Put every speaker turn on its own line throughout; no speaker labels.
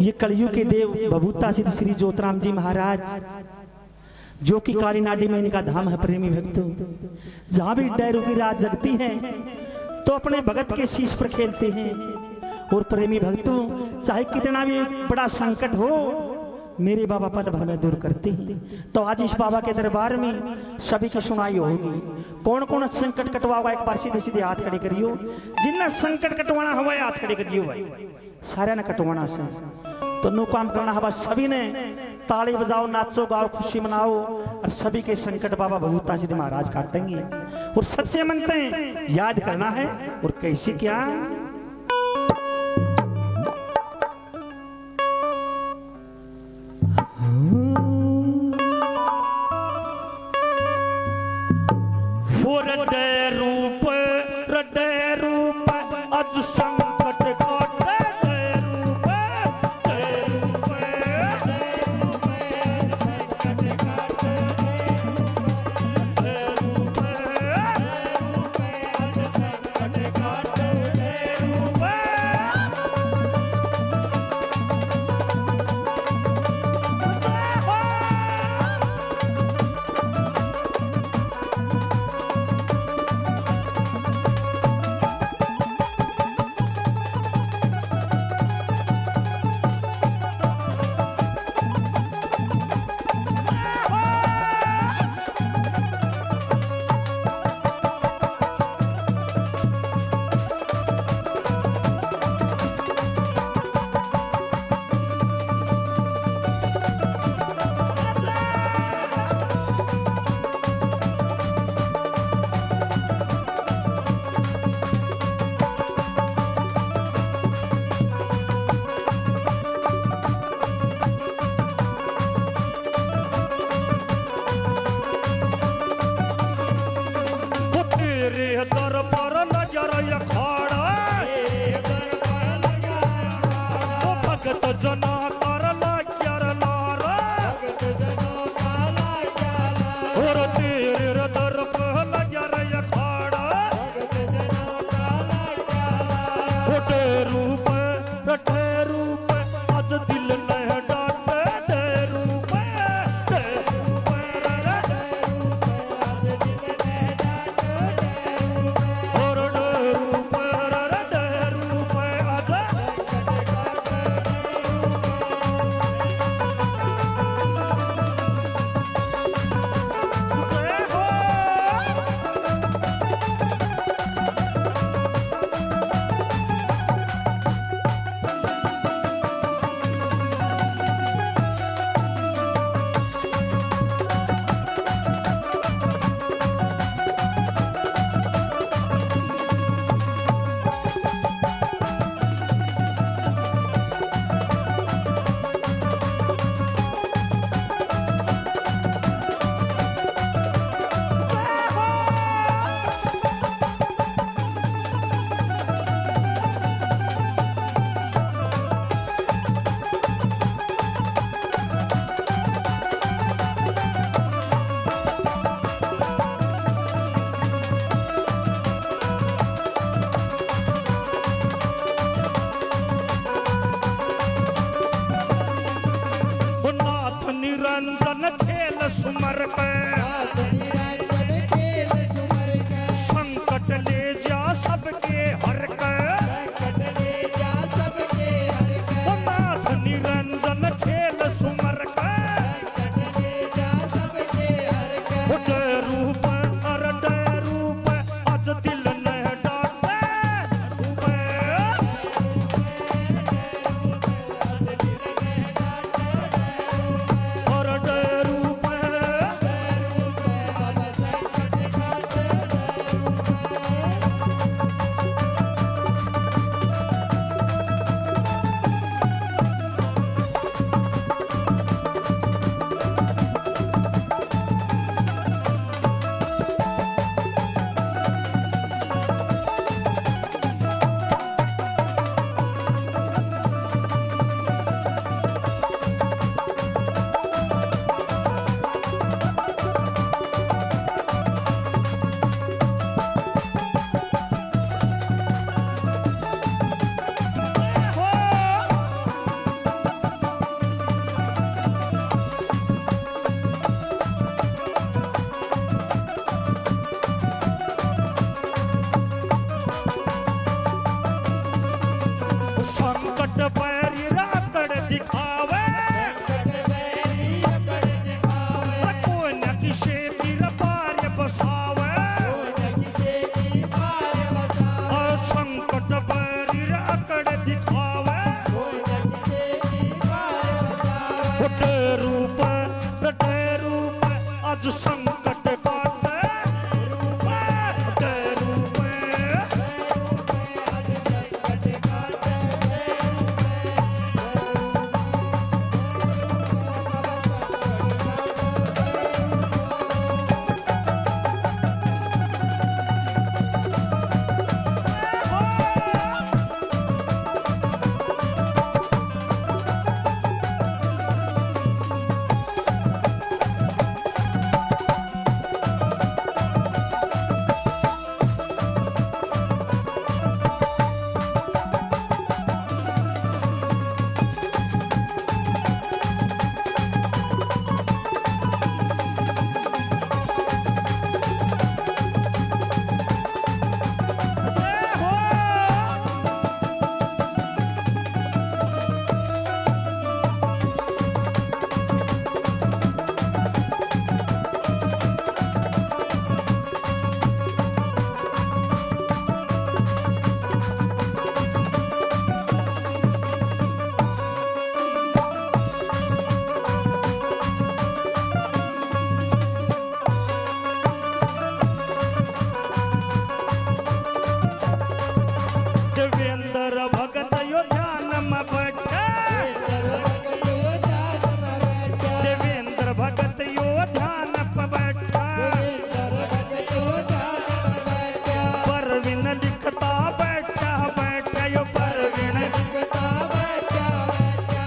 ये कलयुग के देव बभूता सिद्ध श्री ज्योतराम जी महाराज, जो कि काली नाडी में इनका धाम है, प्रेमी भक्तों। जहाँ भी डैरू की रात जगती है तो अपने भगत के शीश पर खेलते हैं। और प्रेमी भक्तों, चाहे कितना भी बड़ा संकट हो, मेरे बाबा पद भर में दूर करते हैं। तो आज इस बाबा के दरबार में सभी की सुनाई होगी। कौन कौन संकट कटवा हुआ एक बार सीधे सीधे हाथ खड़े करियो। जिन्ना संकट कटवाना हुआ हाथ खड़े करियो भाई। सारे ने कटवाना से। तो काम करना हवा सभी ने ताली बजाओ, नाचो, गाओ, खुशी मनाओ। और सभी के संकट बाबा भगवता श्री महाराज काटेंगे। और सबसे मनते हैं, याद करना है, और कैसे क्या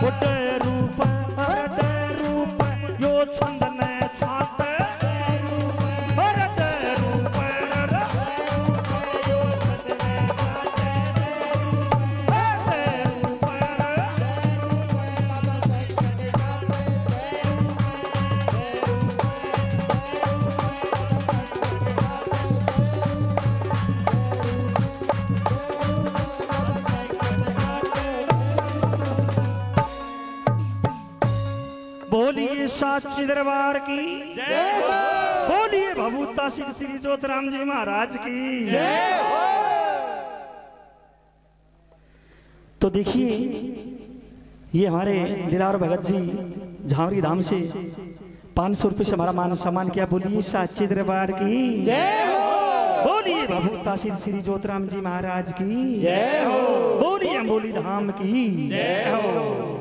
பொட்டு बोलिए साची दरबार की। बोलिए भभूता श्री श्री ज्योतराम जी महाराज की। तो देखिए, ये हमारे दिलार भगत जी झावरी धाम से पाँच सौ रुपये से हमारा मान सम्मान किया। बोलिए साक्षी दरबार की। बोलिए भभूता श्री श्री ज्योतराम जी महाराज की। बोलिए अम्बोली धाम की।